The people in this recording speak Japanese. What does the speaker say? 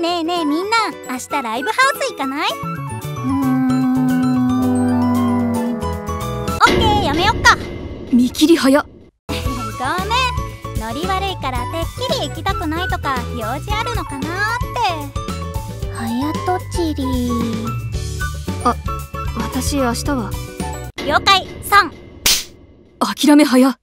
ねえねえみんな明日ライブハウス行かない？うん。オッケーやめよっか。見切り早。っごめん。ノリ悪いからてっきり行きたくないとか用事あるのかなって。早とちり。あ私明日は。了解。3諦め早。っ